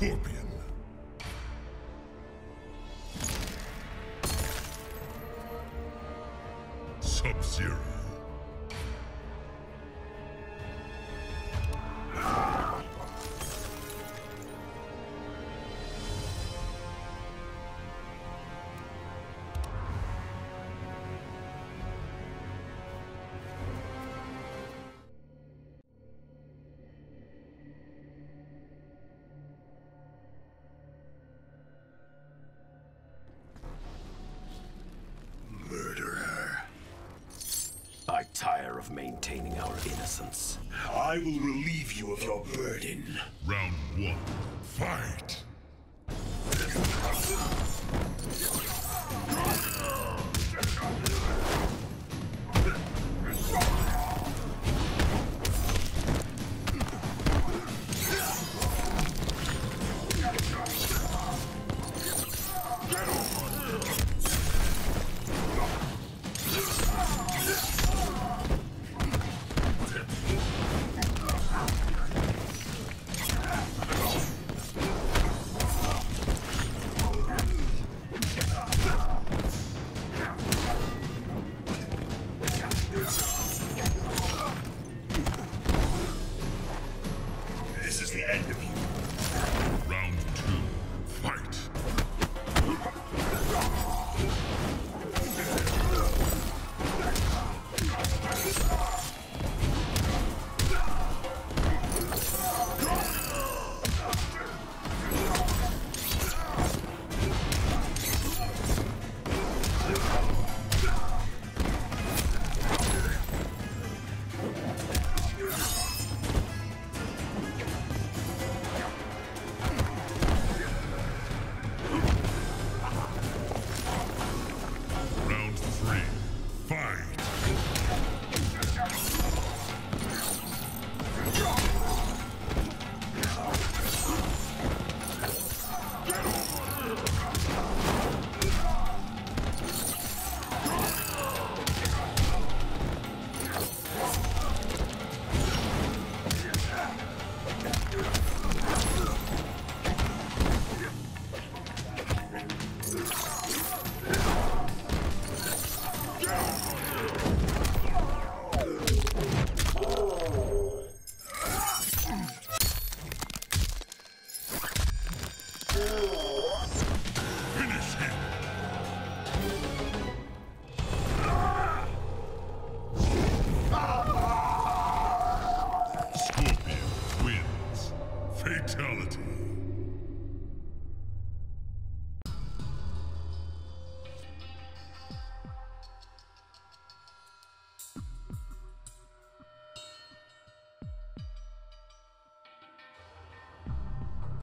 Scorpion. Sub-Zero. I tire of maintaining our innocence. I will relieve you of your burden. Round one. Fight!